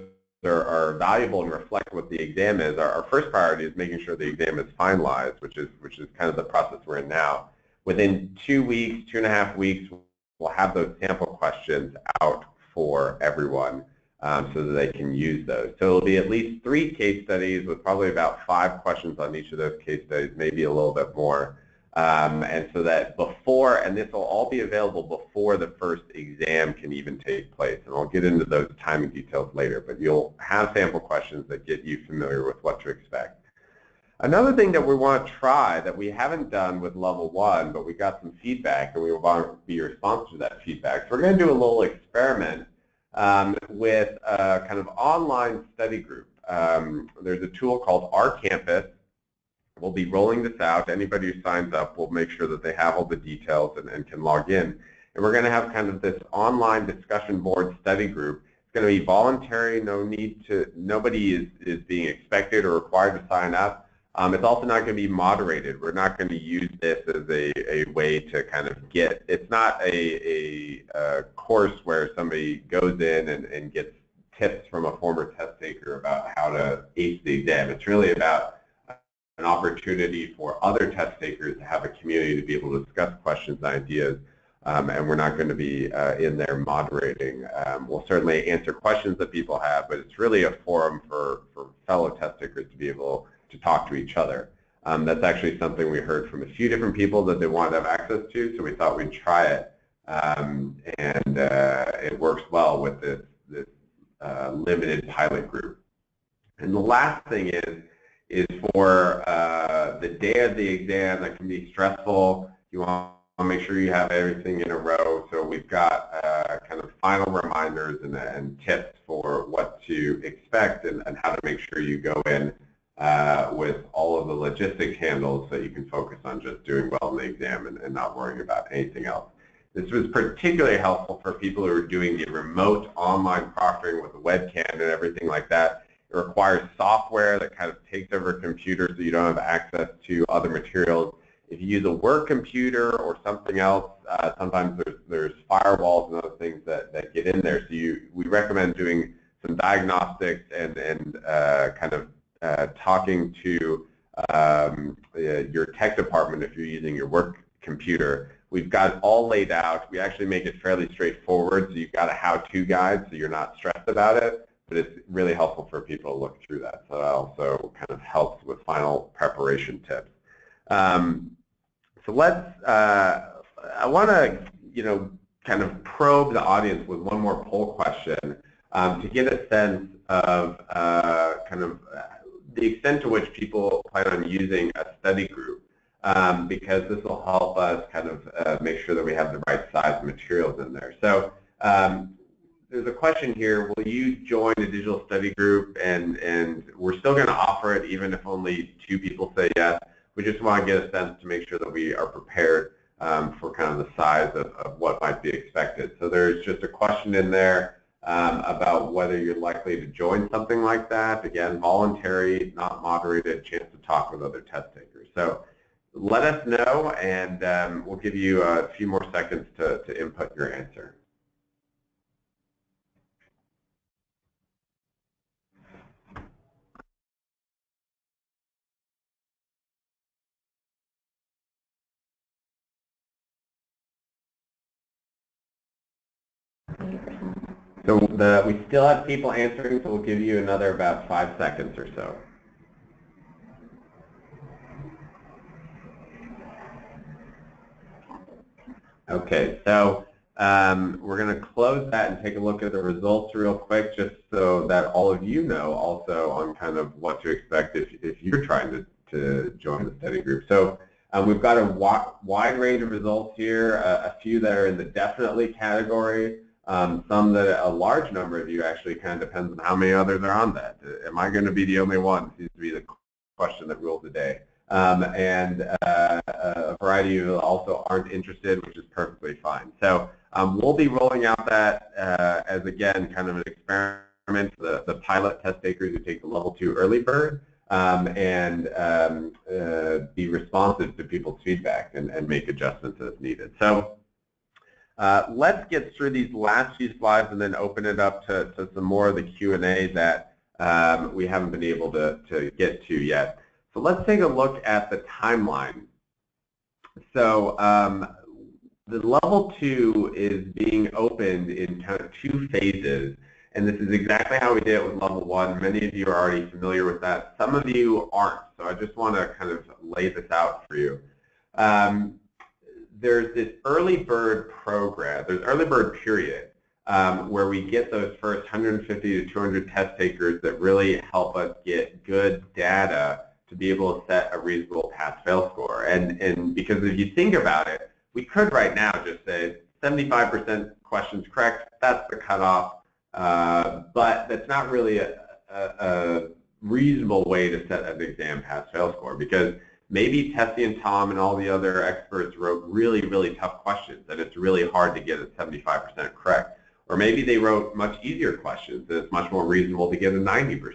are, are, valuable and reflect what the exam is, our, our, first priority is making sure the exam is finalized, which is, which is kind of the process we're in now. Within two weeks, two and a half weeks, we'll have those sample questions out for everyone um, so that they can use those. So it'll be at least three case studies with probably about five questions on each of those case studies, maybe a little bit more. Um, and so that before, and this will all be available before the first exam can even take place. And I'll get into those timing details later, but you'll have sample questions that get you familiar with what to expect. Another thing that we want to try that we haven't done with level one, but we got some feedback and we want to be responsive to that feedback. So we're going to do a little experiment um, with a kind of online study group. Um, there's a tool called R Campus. We'll be rolling this out. Anybody who signs up, we'll make sure that they have all the details and, and can log in. And we're going to have kind of this online discussion board study group. It's going to be voluntary. No need to. Nobody is, is being expected or required to sign up. Um, it's also not going to be moderated. We're not going to use this as a, a way to kind of get, it's not a, a, a course where somebody goes in and, and gets tips from a former test taker about how to ace the exam. It's really about an opportunity for other test takers to have a community to be able to discuss questions and ideas, um, and we're not going to be uh, in there moderating. Um, we'll certainly answer questions that people have, but it's really a forum for, for fellow test takers to be able to talk to each other. Um, that's actually something we heard from a few different people that they wanted to have access to, so we thought we'd try it. Um, and uh, it works well with this, this uh, limited pilot group. And the last thing is, is for uh, the day of the exam that can be stressful. You want to make sure you have everything in a row. So we've got uh, kind of final reminders and, and, tips for what to expect and, and how to make sure you go in uh, with all of the logistic handles so you can focus on just doing well in the exam and, and not worrying about anything else. This was particularly helpful for people who are doing the remote online proctoring with a webcam and everything like that. It requires software that kind of takes over computers so you don't have access to other materials. If you use a work computer or something else, uh, sometimes there's, there's firewalls and other things that, that get in there. So you, we recommend doing some diagnostics and, and uh, kind of talking to um, uh, your tech department if you're using your work computer. We've got it all laid out. We actually make it fairly straightforward, so you've got a how-to guide so you're not stressed about it, but it's really helpful for people to look through that. So that also kind of helps with final preparation tips. Um, so let's, uh, I want to, you know, kind of probe the audience with one more poll question um, to get a sense of uh, kind of the extent to which people plan on using a study group um, because this will help us kind of uh, make sure that we have the right size materials in there. So um, there's a question here, will you join a digital study group and, and we're still going to offer it even if only two people say yes. We just want to get a sense to make sure that we are prepared um, for kind of the size of, of what might be expected. So there's just a question in there um, about whether you're likely to join something like that. Again, voluntary, not moderated, chance to talk with other test takers. So let us know, and um, we'll give you a few more seconds to, to input your answer. So the, we still have people answering, so we'll give you another about five seconds or so. Okay, so Um, we're going to close that and take a look at the results real quick just so that all of you know also on kind of what to expect if, if you're trying to, to join the study group. So um, we've got a wide range of results here, uh, a few that are in the definitely category, um, some that a large number of you actually kind of depends on how many others are on that. Am I going to be the only one? Seems to be the question that rules the day. Um, and uh, a variety of you also aren't interested, which is perfectly fine. So um, we'll be rolling out that uh, as, again, kind of an experiment, the, the pilot test takers who take the level two early bird um, and um, uh, be responsive to people's feedback and, and make adjustments as needed. So uh, let's get through these last few slides and then open it up to, to some more of the Q&A that um, we haven't been able to, to get to yet. So let's take a look at the timeline. So um, the level two is being opened in kind of two phases. And this is exactly how we did it with level one. Many of you are already familiar with that. Some of you aren't. So I just want to kind of lay this out for you. Um, there's this early bird program, there's early bird period, um, where we get those first 150 to 200 test takers that really help us get good data to be able to set a reasonable pass-fail score. And, and because if you think about it, we could right now just say 75% questions correct, that's the cutoff, uh, but that's not really a, a, a, reasonable way to set an exam pass-fail score because maybe Tessie and Tom and all the other experts wrote really, really tough questions and it's really hard to get a 75% correct. Or maybe they wrote much easier questions and it's much more reasonable to get a 90%.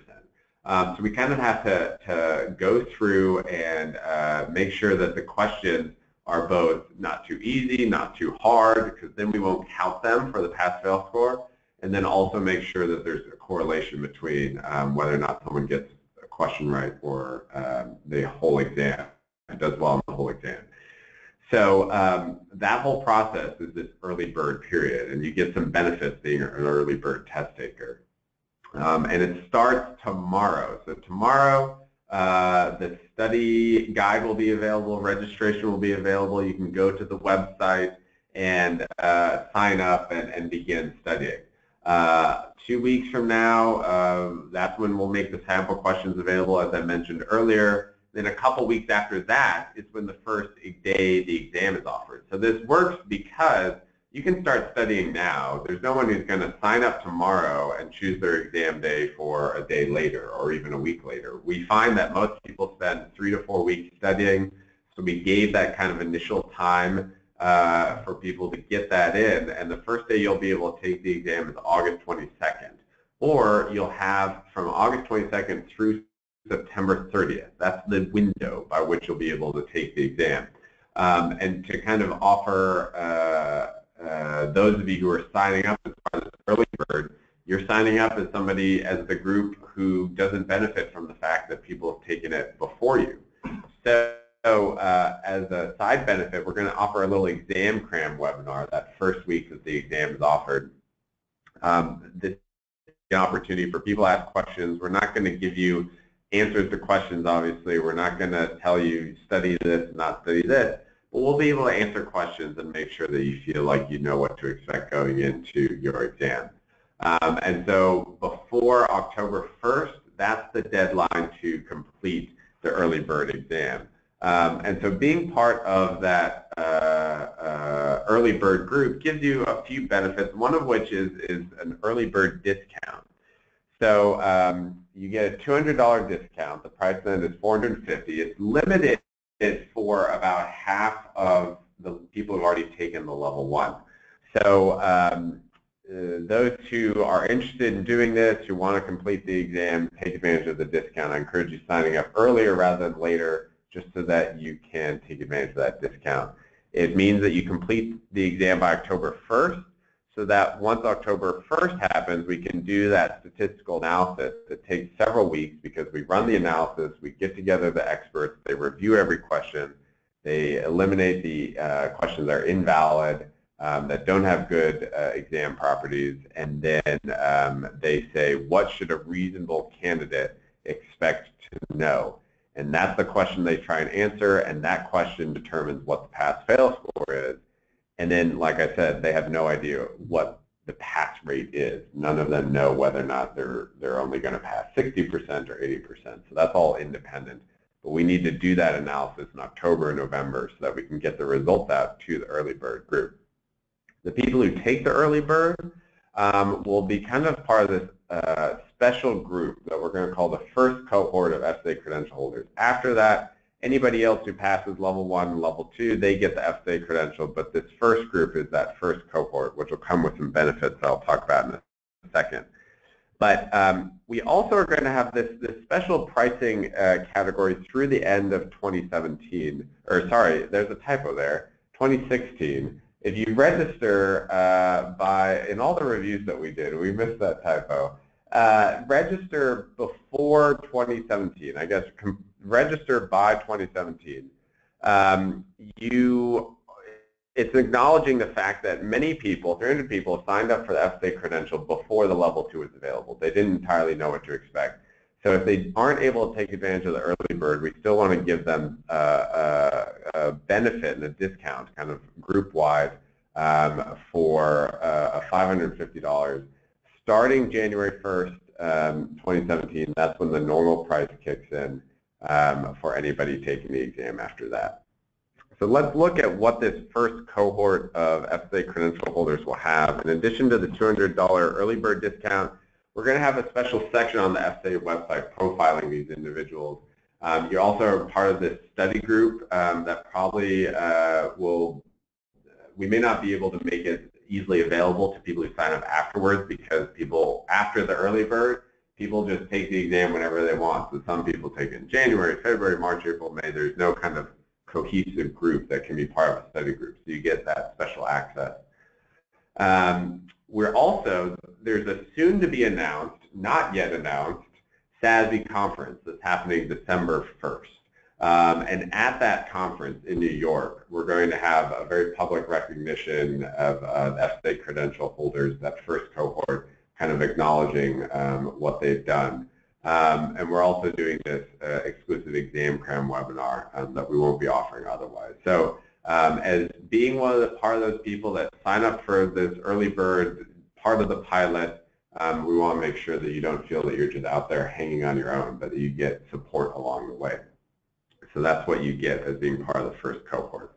Um, so we kind of have to, to go through and uh, make sure that the questions are both not too easy, not too hard, because then we won't count them for the pass-fail score, and then also make sure that there's a correlation between um, whether or not someone gets question right or um, the whole exam, does well on the whole exam. So um, that whole process is this early bird period, and you get some benefits being an early bird test taker. Um, and it starts tomorrow. So tomorrow, uh, the study guide will be available, registration will be available. You can go to the website and uh, sign up and, and begin studying. Uh, two weeks from now, um, that's when we'll make the sample questions available, as I mentioned earlier. Then a couple weeks after that is when the first day the exam is offered. So this works because you can start studying now. There's no one who's going to sign up tomorrow and choose their exam day for a day later or even a week later. We find that most people spend three to four weeks studying, so we gave that kind of initial time uh, for people to get that in, and the first day you'll be able to take the exam is August 22nd. Or you'll have from August 22nd through September 30th. That's the window by which you'll be able to take the exam. Um, and to kind of offer uh, uh, those of you who are signing up as part of this early bird, you're signing up as somebody, as the group who doesn't benefit from the fact that people have taken it before you. So uh, as a side benefit, we're going to offer a little exam cram webinar that first week that the exam is offered. Um, this is the opportunity for people to ask questions. We're not going to give you answers to questions, obviously. We're not going to tell you study this, not study this. But we'll be able to answer questions and make sure that you feel like you know what to expect going into your exam. Um, and so before October 1st, that's the deadline to complete the early bird exam. Um, and so being part of that uh, uh, early bird group gives you a few benefits, one of which is, is an early bird discount. So um, you get a $200 discount. The price then is 450. It's limited for about half of the people who've already taken the level one. So um, uh, those who are interested in doing this, who want to complete the exam, take advantage of the discount. I encourage you signing up earlier rather than later just so that you can take advantage of that discount. It means that you complete the exam by October 1st so that once October 1st happens, we can do that statistical analysis. It takes several weeks because we run the analysis, we get together the experts, they review every question, they eliminate the uh, questions that are invalid, um, that don't have good uh, exam properties, and then um, they say, what should a reasonable candidate expect to know? And that's the question they try and answer, and that question determines what the pass-fail score is. And then, like I said, they have no idea what the pass rate is. None of them know whether or not they're, they're only going to pass 60% or 80%. So that's all independent. But we need to do that analysis in October and November so that we can get the results out to the early bird group. The people who take the early bird um, will be kind of part of this uh, special group that we're going to call the first cohort of FSA credential holders. After that, anybody else who passes level one and level two, they get the FSA credential, but this first group is that first cohort, which will come with some benefits that I'll talk about in a second. But um, we also are going to have this, this special pricing uh, category through the end of 2017, or sorry, there's a typo there, 2016. If you register uh, by, in all the reviews that we did, we missed that typo, uh, register before 2017, I guess register by 2017. Um, you it's acknowledging the fact that many people, 300 people, signed up for the FSA credential before the level two was available. They didn't entirely know what to expect. So if they aren't able to take advantage of the early bird, we still want to give them uh, a, a, benefit and a discount, kind of group-wide, um, for uh, $550. Starting January 1st, um, 2017, that's when the normal price kicks in um, for anybody taking the exam after that. So let's look at what this first cohort of FSA credential holders will have. In addition to the $200 early bird discount, we're going to have a special section on the FSA website profiling these individuals. Um, you're also part of this study group um, that probably uh, will, we may not be able to make it easily available to people who sign up afterwards because people, after the early bird, people just take the exam whenever they want. So some people take it in January, February, March, April, May. There's no kind of cohesive group that can be part of a study group. So you get that special access. Um, we're also, there's a soon to be announced, not yet announced, SASB conference that's happening December 1st. Um, and at that conference in New York, we're going to have a very public recognition of uh, credential holders, that first cohort, kind of acknowledging um, what they've done. Um, and we're also doing this uh, exclusive exam cram webinar um, that we won't be offering otherwise. So um, as being one of the part of those people that sign up for this early bird part of the pilot, um, we want to make sure that you don't feel that you're just out there hanging on your own, but that you get support along the way. So that's what you get as being part of the first cohort.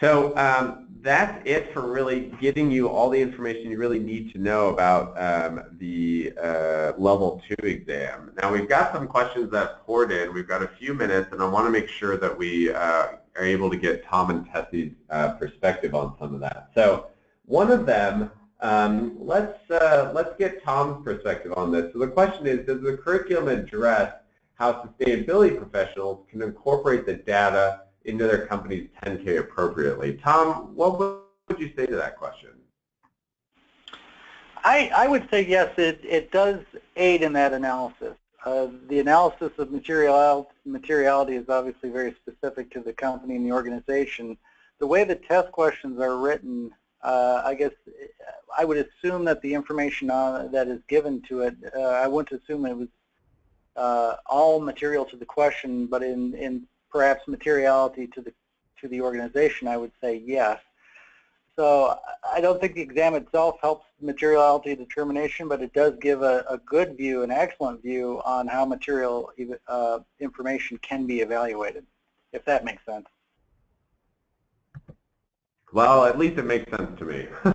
So um, that's it for really getting you all the information you really need to know about um, the uh, level two exam. Now we've got some questions that poured in. We've got a few minutes and I want to make sure that we uh, are able to get Tom and Tessie's uh, perspective on some of that. So one of them, um, let's, uh, let's get Tom's perspective on this. So the question is, does the curriculum address how sustainability professionals can incorporate the data into their company's 10K appropriately. Tom, what would you say to that question? I, I would say yes, it, it does aid in that analysis. Uh, the analysis of material, materiality is obviously very specific to the company and the organization. The way the test questions are written, uh, I guess I would assume that the information on, that is given to it, uh, I wouldn't assume it was uh, all material to the question, but in, in perhaps materiality to the to the organization, I would say yes. So I don't think the exam itself helps materiality determination, but it does give a, a good view, an excellent view on how material uh, information can be evaluated, if that makes sense. Well, at least it makes sense to me. (laughs)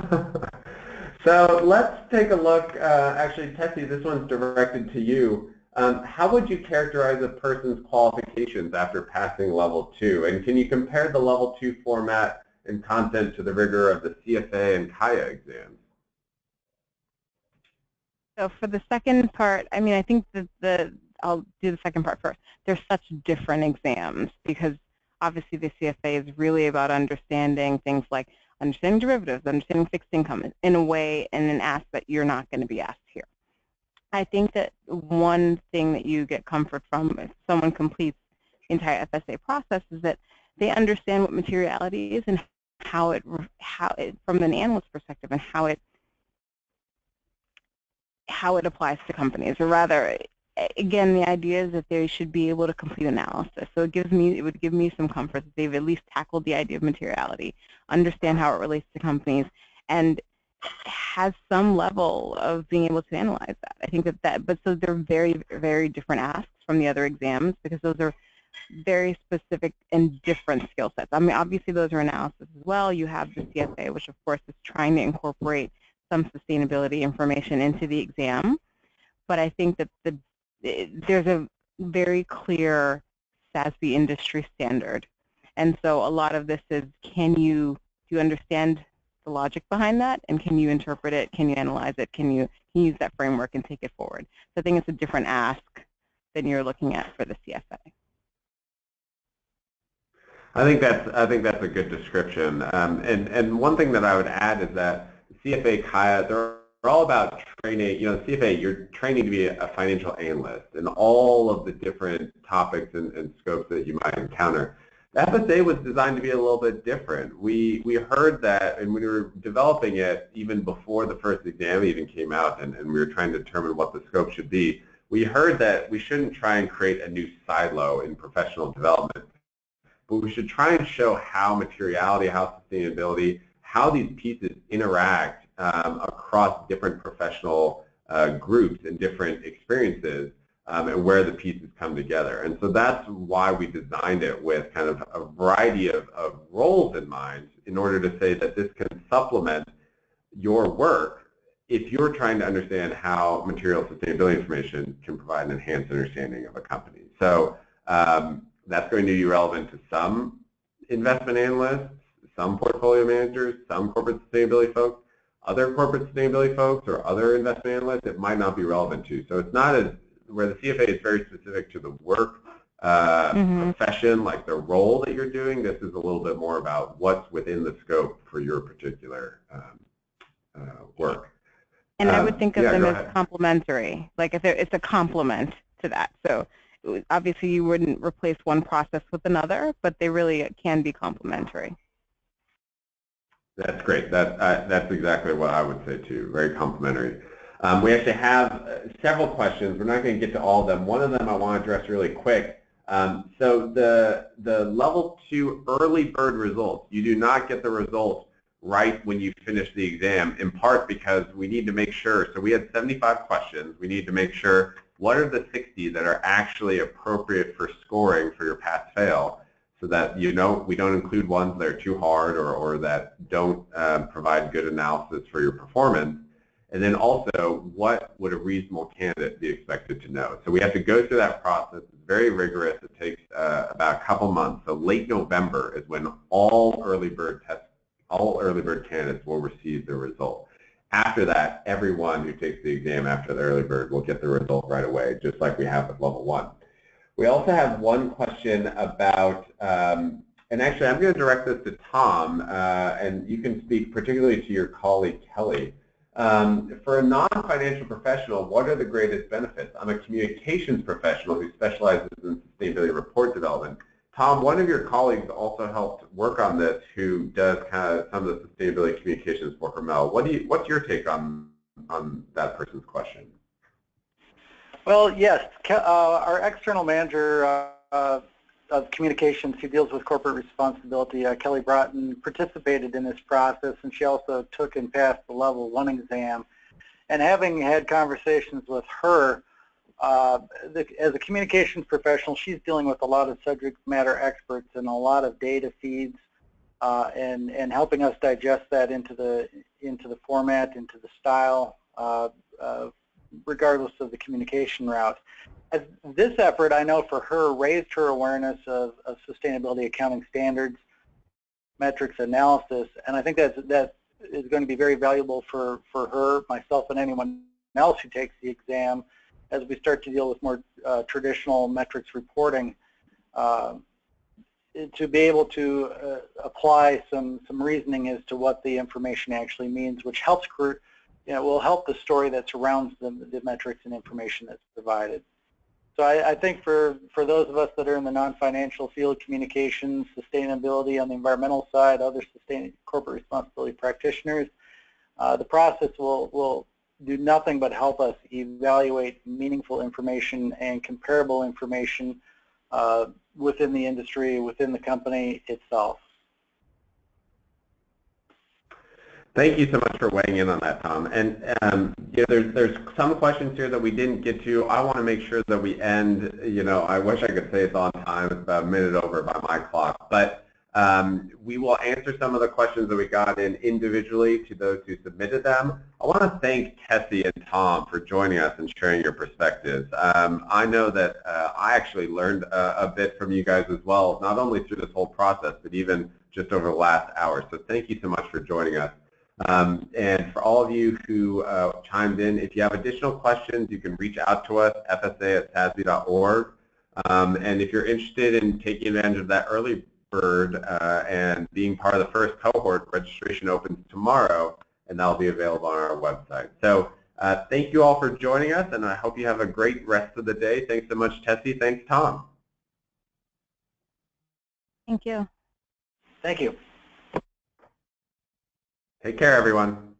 so let's take a look. Uh, actually, Tessie, this one's directed to you. Um, how would you characterize a person's qualifications after passing level two? And can you compare the level two format and content to the rigor of the CFA and CAIA exams? So for the second part, I mean, I think that the, I'll do the second part first. They're such different exams because obviously the CFA is really about understanding things like understanding derivatives, understanding fixed income in a way, in an aspect you're not going to be asked here. I think that one thing that you get comfort from if someone completes the entire FSA process is that they understand what materiality is and how it, how it, from an analyst perspective, and how it, how it applies to companies, or rather, again, the idea is that they should be able to complete analysis. So it gives me, it would give me some comfort that they've at least tackled the idea of materiality, understand how it relates to companies, and has some level of being able to analyze that. I think that that, but so they're very, very different asks from the other exams because those are very specific and different skill sets. I mean, obviously those are analysis as well. You have the CFA, which of course is trying to incorporate some sustainability information into the exam. But I think that the there's a very clear SASB industry standard. And so a lot of this is, can you, do you understand the logic behind that? And can you interpret it? Can you analyze it? Can you, can you use that framework and take it forward? So I think it's a different ask than you're looking at for the CFA. I think that's I think that's a good description. Um, and and one thing that I would add is that CFA CAIA they're we're all about training, you know, CFA, you're training to be a financial analyst and all of the different topics and, and scopes that you might encounter. The FSA was designed to be a little bit different. We, we heard that, and we were developing it, even before the first exam even came out and, and we were trying to determine what the scope should be, we heard that we shouldn't try and create a new silo in professional development, but we should try and show how materiality, how sustainability, how these pieces interact um, across different professional uh, groups and different experiences um, and where the pieces come together. And so that's why we designed it with kind of a variety of, of roles in mind in order to say that this can supplement your work if you're trying to understand how material sustainability information can provide an enhanced understanding of a company. So um, that's going to be relevant to some investment analysts, some portfolio managers, some corporate sustainability folks, other corporate sustainability folks or other investment analysts, it might not be relevant to. So it's not as, where the CFA is very specific to the work uh, mm -hmm. profession, like the role that you're doing, this is a little bit more about what's within the scope for your particular um, uh, work. And um, I would think of yeah, them as ahead. complementary, like if it's a complement to that. So obviously you wouldn't replace one process with another, but they really can be complementary. That's great. That uh, that's exactly what I would say too. Very complementary. Um, we actually have uh, several questions. We're not going to get to all of them. One of them I want to address really quick. Um, so the the level two early bird results, you do not get the results right when you finish the exam, in part because we need to make sure, so we had 75 questions. We need to make sure what are the 60 that are actually appropriate for scoring for your pass-fail so that you know we don't include ones that are too hard or, or that don't um, provide good analysis for your performance. And then also, what would a reasonable candidate be expected to know? So we have to go through that process. It's very rigorous. It takes uh, about a couple months. So late November is when all early bird test, all early bird candidates will receive the result. After that, everyone who takes the exam after the early bird will get the result right away, just like we have with level one. We also have one question about, um, and actually I'm going to direct this to Tom, uh, and you can speak particularly to your colleague Kelly. Um, for a non-financial professional, what are the greatest benefits? I'm a communications professional who specializes in sustainability report development. Tom, one of your colleagues also helped work on this who does kind of some of the sustainability communications for Hormel. What do you, what's your take on, on that person's question? Well, yes. Uh, our external manager uh, of communications who deals with corporate responsibility, uh, Kelly Broughton, participated in this process, and she also took and passed the level one exam. And having had conversations with her, uh, the, as a communications professional, she's dealing with a lot of subject matter experts and a lot of data feeds, uh, and and helping us digest that into the into the format, into the style uh, regardless of the communication route. This effort, I know for her, raised her awareness of, of sustainability accounting standards, metrics analysis, and I think that's, that is going to be very valuable for, for her, myself, and anyone else who takes the exam as we start to deal with more uh, traditional metrics reporting. Uh, to be able to uh, apply some, some reasoning as to what the information actually means, which helps you know, will help the story that surrounds the, the metrics and information that's provided. So I, I, think for, for those of us that are in the non-financial field, communications, sustainability on the environmental side, other sustain, corporate responsibility practitioners, uh, the process will, will do nothing but help us evaluate meaningful information and comparable information uh, within the industry, within the company itself. Thank you so much for weighing in on that, Tom. And um, you know, there's there's some questions here that we didn't get to. I want to make sure that we end. You know, I wish I could say it's on time. It's about a minute over by my clock, but um, we will answer some of the questions that we got in individually to those who submitted them. I want to thank Tessie and Tom for joining us and sharing your perspectives. Um, I know that uh, I actually learned a, a bit from you guys as well, not only through this whole process, but even just over the last hour. So thank you so much for joining us. Um, and for all of you who uh, chimed in, if you have additional questions, you can reach out to us, fsa at sasb.org. Um, and if you're interested in taking advantage of that early bird uh, and being part of the first cohort, registration opens tomorrow, and that'll be available on our website. So uh, thank you all for joining us, and I hope you have a great rest of the day. Thanks so much, Tessie. Thanks, Tom. Thank you. Thank you. Take care, everyone.